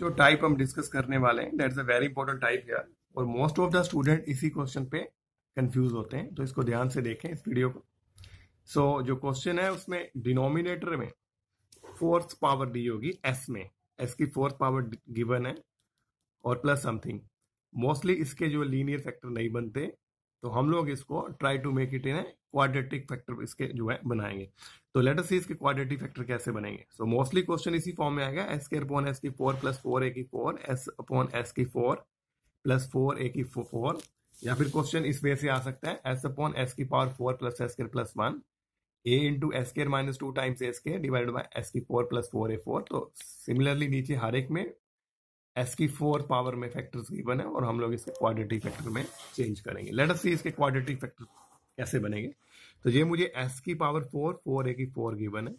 जो टाइप हम डिस्कस करने वाले हैं that's a very important type here और मोस्ट ऑफ़ द स्टूडेंट इसी क्वेश्चन पे कंफ्यूज होते हैं तो इसको ध्यान से देखें इस वीडियो को। सो so, जो क्वेश्चन है उसमें डिनोमिनेटर में फोर्थ पावर दी होगी एस में। एस की फोर्थ पावर गिवन है और प्लस समथिंग मोस्टली इसके जो लीनियर फैक्टर नहीं बनते तो हम लोग इसको try to make it in a quadratic factor इसके जो है बनाएँगे। तो लेटर सी इसके क्वाड्रेटिक फैक्टर कैसे बनेंगे। सो मोस्टली क्वेश्चन इसी फॉर्म में आएगा। एस के अपॉन एस की फोर प्लस फोर ए की फोर एस अपॉन एस की फोर प्लस फोर ए की फोर या फिर क्वेश्चन इस वे से आ सकता है। एस अपॉन एस की पावर फोर प्लस एस के plus one a into s square minus two times s के डिवाइडेड बाई एस की four plus four a four तो सिमिलरली नीचे हर एक में एस की फोर्थ पावर में फैक्टर्स गिवन है और हम लोग इसके क्वाड्रेटिक फैक्टर में चेंज करेंगे। लेट अस सी इसके क्वाड्रेटिक फैक्टर कैसे बनेंगे। तो ये मुझे एस की पावर फोर फोर ए की फोर गिवन है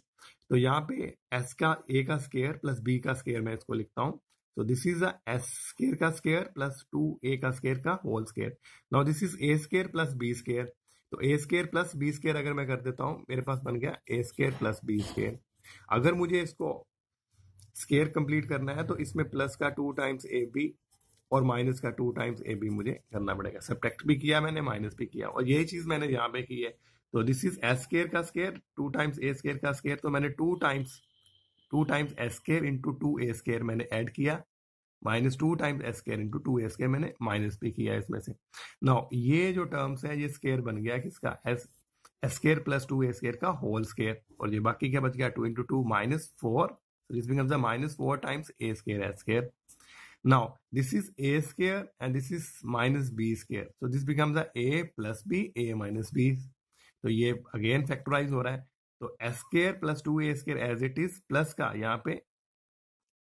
तो यहाँ पे एस का ए का स्केयर प्लस बी का स्केयर मैं इसको लिखता हूँ। तो दिस इज़ एस स्केयर का स्केयर प्लस टू ए का स्केयर का whole square now this is a square plus b square तो a square plus b square अगर मैं कर देता हूँ, मेरे पास बन गया a square plus b square अगर मुझे इसको स्केयर कंप्लीट करना है तो इसमें प्लस का टू टाइम्स ए बी और माइनस का टू टाइम्स ए बी मुझे करना पड़ेगा। सब्ट्रैक्ट भी किया मैंने, माइनस भी किया। और यही चीज़ मैंने यहाँ पे की है। तो दिस इज़ एस स्केयर का square two times a square का स्केयर तो मैंने two times two times s square into two a square मैंने ऐड किया। Minus two times s square into two a square मैंने माइनस भी किया इसमें से। नो ये जो टर्म्स है, ये स्केयर बन गया किसका? S square plus two a square का होल स्केयर और ये बाकी क्या बच गया? Two into two minus four So this becomes a minus 4 times a square s square. Now this is a square and this is minus b square. So this becomes a a plus b, a minus b. तो ये again factorise हो रहा है तो s square plus two a square as it is plus का यहाँ पे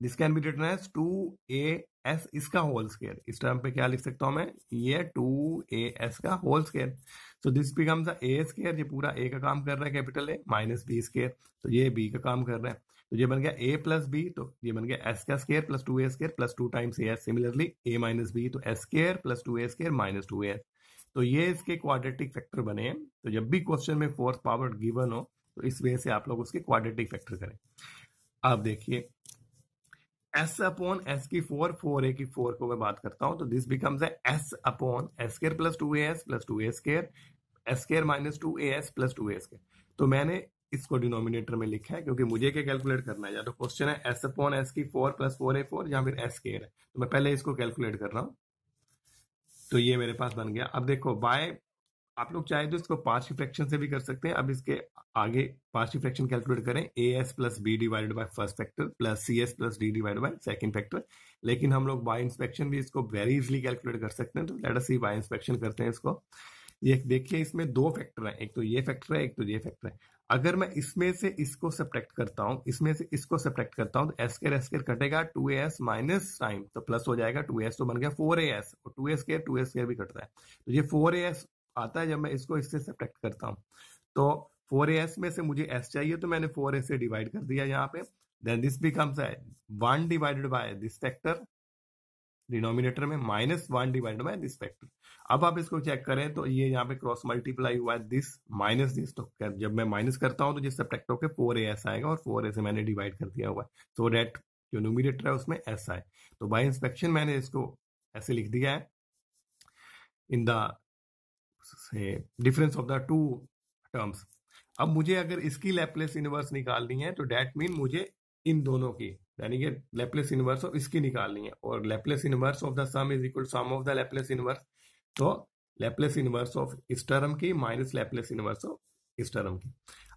this can be written as two a s इसका होल स्केयर इस टर्म पे क्या लिख सकता हूँ मैं ये टू ए एस का whole square so this becomes a square ये पूरा ए का काम कर रहा है capital a minus b square तो ये बी का काम कर रहा है तो ये बन गया ए प्लस बी तो ये बन गया एस का square plus two a square plus two times a s similarly a minus b तो s square plus two a square minus two a तो ये इसके क्वाड्रेटिक फैक्टर बने हैं। तो जब भी क्वेश्चन में फोर्थ पावर गिवन हो तो इस वजह से आप लोग उसके क्वाड्रेटिक फैक्टर करें। आप देखिए एस अपॉन एस की फोर फोर ए की फोर को मैं बात करता हूँ तो this becomes s upon s square plus two a s plus two a square s square minus two a s plus two a square तो मैंने इसको डिनोमिनेटर में लिखा है, क्योंकि मुझे क्या कैलकुलेट करना है? या तो क्वेश्चन है एस अपॉन एस की four plus four a four या फिर एस के है। तो मैं पहले इसको कैलकुलेट कर रहा हूँ। तो ये मेरे पास बन गया। अब देखो बाय आप लोग चाहे तो इसको पाँच फ्रैक्शन से भी कर सकते हैं। अब इसके आगे पाँच फ्रैक्शन कैलकुलेट करें। A s plus b divided by first factor plus c s plus d divided by second factor लेकिन हम लोग बाय इंस्पेक्शन भी इसको वेरी इजिली कैलकुलेट कर सकते हैं। तो let us see by inspection करते हैं इसको। ये देखिए, इसमें दो फैक्टर है। एक तो ये फैक्टर है, एक तो ये फैक्टर है। अगर मैं इसमें से इसको सब्ट्रैक्ट करता हूँ, इसमें से इसको सब्ट्रैक्ट करता हूँ तो एस केयर एस केयर कटेगा two a s minus time तो प्लस हो जाएगा टू एस तो बन गया फोर ए एस और two s square two s square भी कटता है। तो ये फोर ए एस आता है जब मैं इसको इससे सब्ट्रैक्ट करता हूँ। तो फोर ए एस में से मुझे एस चाहिए तो मैंने फोर ए से डिवाइड कर दिया यहाँ पे। Then this becomes one divided by this factor denominator में minus one divided by this factor. अब आप इसको चेक करें तो ये यहाँ पे क्रॉस मल्टीप्लाई हुआ है दिस माइनस दिस। तो जब मैं माइनस करता हूँ तो जिस सब्ट्रैक्ट होकर फोर ए एस आएगा और फोर ए से मैंने डिवाइड कर दिया हुआ है। सो डेट जो न्यूमिनेटर है उसमें एस आए तो बाय इंस्पेक्शन मैंने इसको ऐसे लिख दिया है। In the difference of the two terms. अब मुझे अगर इसकी लेपलेस इनवर्स निकालनी है तो डेट मीन मुझे इन दोनों की यानी कि लेपलेस इनवर्स ऑफ़ इसकी निकालनी है। और Laplace inverse of the sum is equal sum of the Laplace inverse तो लेपलेस इनवर्स ऑफ़ इस टर्म की माइनस लेपलेस इनवर्स ऑफ़ इस टर्म की।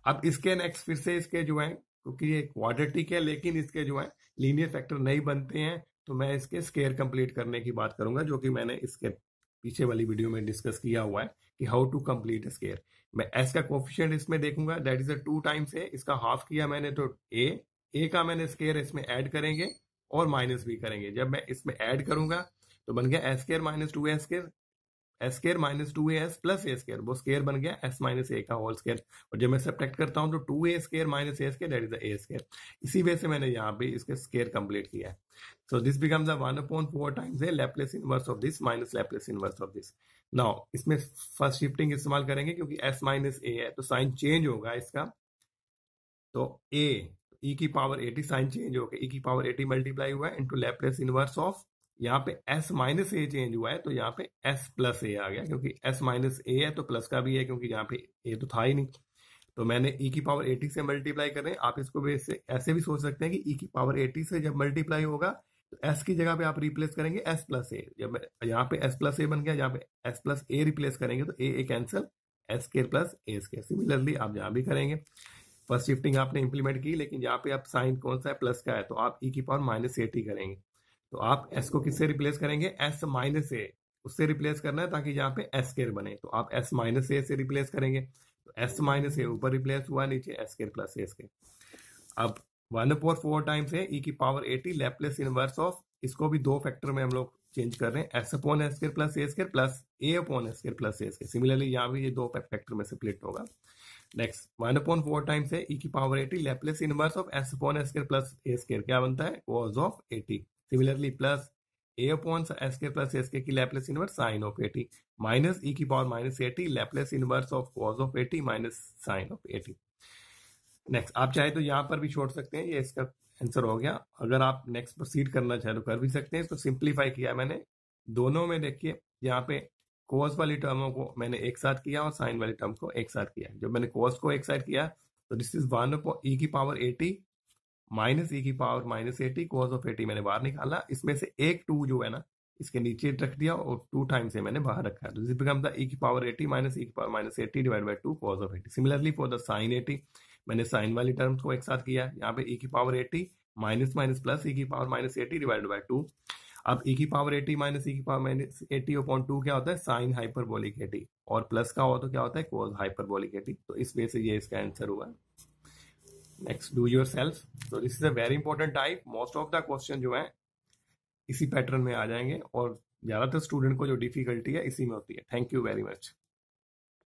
अब इसके नेक्स्ट फिर से इसके जो है, क्योंकि ये क्वाड्रेटिक है, लेकिन इसके जो है लीनियर फैक्टर नहीं बनते हैं तो मैं इसके स्केयर कंप्लीट करने की बात करूँगा, जो कि मैंने इसके पीछे वाली वीडियो में डिस्कस किया हुआ है कि हाउ टू कंप्लीट स्केयर मैं एस का कोफिशियंट इसमें देखूँगा that is a two times है इसका हाफ़ किया मैंने तो ए ए का मैंने स्केयर इसमें ऐड करेंगे और माइनस भी करेंगे। जब मैं इसमें ऐड करूँगा तो बन गया s square minus two s square s square minus two s plus a square वो स्केयर बन गया एस माइनस ए का होल स्केयर और जब मैं सब्ट्रैक्ट करता हूँ तो two a square minus a square that is a square इसी वजह से मैंने यहाँ पे इसके स्केयर कंप्लीट किया है। So this becomes a one upon four times a Laplace inverse of this minus Laplace inverse of this now इसमें फ़र्स्ट शिफ्टिंग इस्तेमाल करेंगे, क्योंकि एस माइनस ए है तो साइन चेंज होगा इसका। तो ए ई e की पावर एटी साइन चेंज हो गया ई की पावर एटी मल्टीप्लाई हुआ है इंटू लैपलेस इनवर्स ऑफ़ यहाँ पे s माइनस ए चेंज हुआ है तो यहाँ पे एस प्लस ए आ गया, क्योंकि एस माइनस ए है तो प्लस का भी है, क्योंकि यहाँ पे ए तो था ही नहीं। तो मैंने e की पावर एटी से मल्टीप्लाई करें आप इसको भी ऐसे ऐसे भी सोच सकते हैं कि e की पावर एटी से जब मल्टीप्लाई होगा तो s की जगह पे आप रिप्लेस करेंगे s प्लस ए जब यहाँ पे s प्लस ए बन गया यहाँ पे s प्लस ए रिप्लेस करेंगे तो a a cancel s square plus a square similarly आप यहाँ भी करेंगे। फ़र्स्ट शिफ्टिंग आपने इंप्लीमेंट की, लेकिन यहाँ पे आप साइन कौन सा है प्लस का है तो आप ई e की पावर माइनस एटी करेंगे। तो आप एस को किससे रिप्लेस करेंगे? एस माइनस ए उससे रिप्लेस करना है ताकि यहाँ पे एस केयर बने। तो आप एस माइनस ए से रिप्लेस करेंगे। तो एस माइनस ए ऊपर रिप्लेस हुआ, नीचे s square plus a square अब वन फोर फोर टाइम्स है ई की power at Laplace inverse of इसको भी दो फैक्टर में हम लोग चेंज कर रहे हैं। S upon s square plus a square plus a upon s square plus a square similarly यहाँ भी ये दो फैक्टर में स्प्लिट होगा। Next one upon four times है ई की power at Laplace inverse of s upon s plus a square क्या बनता है? Cos of at similarly plus a upon s के प्लस एस के की Laplace inverse sine of at minus e की power minus at Laplace inverse of cos of at minus sine of at next आप चाहे तो यहाँ पर भी छोड़ सकते हैं। ये इसका आंसर हो गया। अगर आप नेक्स्ट प्रोसीड करना चाहे तो कर भी सकते हैं। इसको सिंप्लीफाई किया मैंने। दोनों में देखिए, यहाँ पे कोस वाली टर्मों को मैंने एक साथ किया और साइन वाली टर्म को एक साथ किया। जब मैंने कोस को एक साथ किया तो दिस इज़ वन ई की पावर एटी माइनस ई की power minus at cos of at मैंने बाहर निकाला। इसमें से एक टू जो है ना, इसके नीचे रख दिया और टू टाइम्स से मैंने बाहर रखा। तो दिस बिकम द ई की पावर एटी माइनस ई की power minus at divide by two cos of at similarly for the sine at मैंने साइन वाली टर्म्स को एक साथ किया। यहाँ पे ई की power at minus minus plus e की power minus at divide by two अब ई की पावर एटी माइनस ई की power minus at upon two क्या होता है? Sine hyperbolic at. और प्लस का हो तो क्या होता है? Cos hyperbolic at. तो इस वे से ये इसका आंसर हुआ। नेक्स्ट डू योर सेल्फ तो this is a very important type most of the question जो है, इसी पैटर्न में आ जाएँगे। और ज़्यादातर स्टूडेंट को जो डिफिकल्टी है, इसी में होती है। Thank you very much